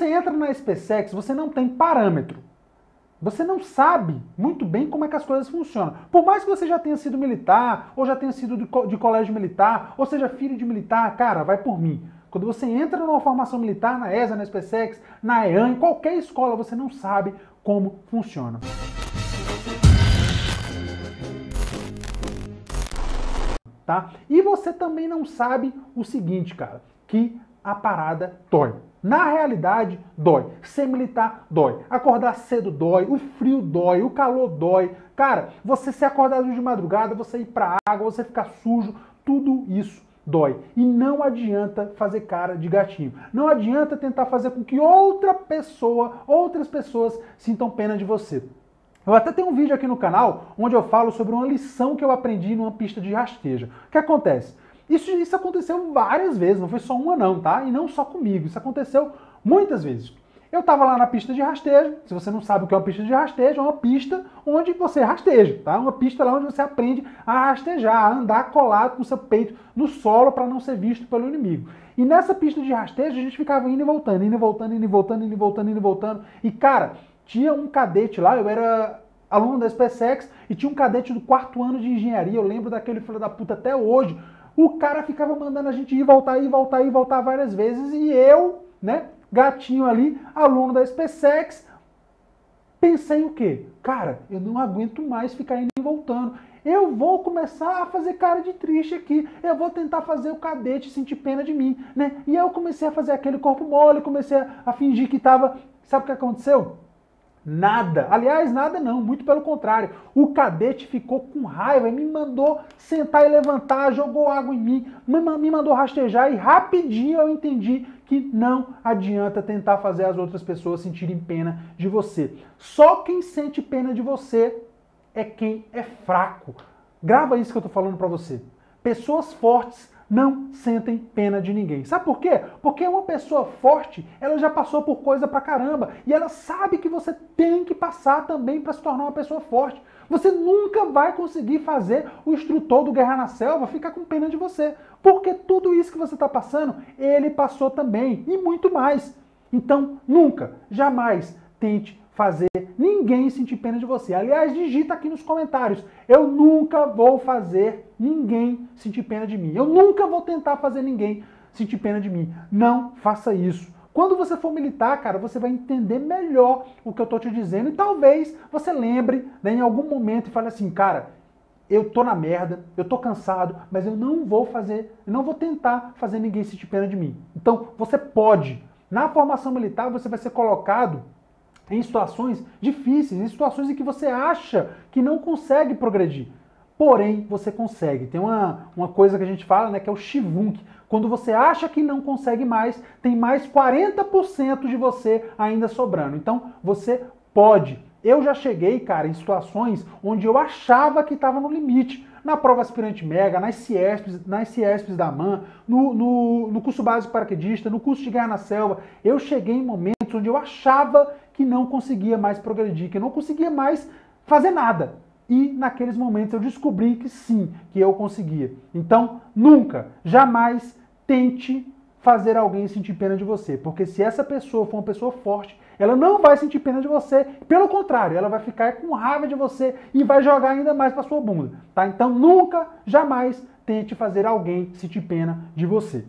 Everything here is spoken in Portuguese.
você entra na SpaceX, você não tem parâmetro. Você não sabe muito bem como é que as coisas funcionam. Por mais que você já tenha sido militar, ou já tenha sido de, co de colégio militar, ou seja filho de militar, cara, vai por mim. Quando você entra numa formação militar, na ESA, na SpaceX, na EAN, em qualquer escola, você não sabe como funciona. Tá? E você também não sabe o seguinte, cara, que a parada dói. Na realidade, dói. Ser militar dói. Acordar cedo dói. O frio dói. O calor dói. Cara, você ser acordado de madrugada, você ir pra água, você ficar sujo, tudo isso dói. E não adianta fazer cara de gatinho. Não adianta tentar fazer com que outra pessoa, outras pessoas sintam pena de você. Eu até tenho um vídeo aqui no canal onde eu falo sobre uma lição que eu aprendi numa pista de rasteja. O que acontece? Isso, isso aconteceu várias vezes, não foi só uma não, tá? E não só comigo, isso aconteceu muitas vezes. Eu estava lá na pista de rastejo, se você não sabe o que é uma pista de rastejo, é uma pista onde você rasteja, tá? Uma pista lá onde você aprende a rastejar, a andar colado com seu peito no solo para não ser visto pelo inimigo. E nessa pista de rastejo a gente ficava indo e voltando, indo e voltando, indo e voltando, indo e voltando, indo e voltando. E cara, tinha um cadete lá, eu era aluno da SpaceX e tinha um cadete do quarto ano de engenharia, eu lembro daquele filho da puta até hoje, o cara ficava mandando a gente ir, voltar, ir, voltar, ir, voltar várias vezes. E eu, né, gatinho ali, aluno da SpaceX, pensei o quê? Cara, eu não aguento mais ficar indo e voltando. Eu vou começar a fazer cara de triste aqui. Eu vou tentar fazer o cadete sentir pena de mim, né? E eu comecei a fazer aquele corpo mole, comecei a fingir que tava. Sabe o que aconteceu? Nada. Aliás, nada não, muito pelo contrário. O cadete ficou com raiva e me mandou sentar e levantar, jogou água em mim, me mandou rastejar e rapidinho eu entendi que não adianta tentar fazer as outras pessoas sentirem pena de você. Só quem sente pena de você é quem é fraco. Grava isso que eu tô falando para você. Pessoas fortes não sentem pena de ninguém. Sabe por quê? Porque uma pessoa forte, ela já passou por coisa pra caramba e ela sabe que você tem que passar também para se tornar uma pessoa forte. Você nunca vai conseguir fazer o instrutor do Guerra na Selva ficar com pena de você, porque tudo isso que você está passando, ele passou também e muito mais. Então, nunca, jamais tente fazer ninguém sentir pena de você. Aliás, digita aqui nos comentários. Eu nunca vou fazer ninguém sentir pena de mim. Eu nunca vou tentar fazer ninguém sentir pena de mim. Não faça isso. Quando você for militar, cara, você vai entender melhor o que eu tô te dizendo e talvez você lembre né, em algum momento e fale assim, cara, eu tô na merda, eu tô cansado, mas eu não vou fazer, não vou tentar fazer ninguém sentir pena de mim. Então, você pode. Na formação militar, você vai ser colocado em situações difíceis, em situações em que você acha que não consegue progredir. Porém, você consegue. Tem uma, uma coisa que a gente fala, né, que é o Shivunk. Quando você acha que não consegue mais, tem mais 40% de você ainda sobrando. Então, você pode. Eu já cheguei, cara, em situações onde eu achava que estava no limite. Na prova aspirante mega, nas CIESPs, nas CIESPs da MAN, no, no, no curso básico paraquedista, no curso de guerra na selva. Eu cheguei em momentos onde eu achava que não conseguia mais progredir, que não conseguia mais fazer nada. E naqueles momentos eu descobri que sim, que eu conseguia. Então, nunca, jamais tente fazer alguém sentir pena de você, porque se essa pessoa for uma pessoa forte, ela não vai sentir pena de você, pelo contrário, ela vai ficar com raiva de você e vai jogar ainda mais para sua bunda, tá? Então, nunca, jamais tente fazer alguém sentir pena de você.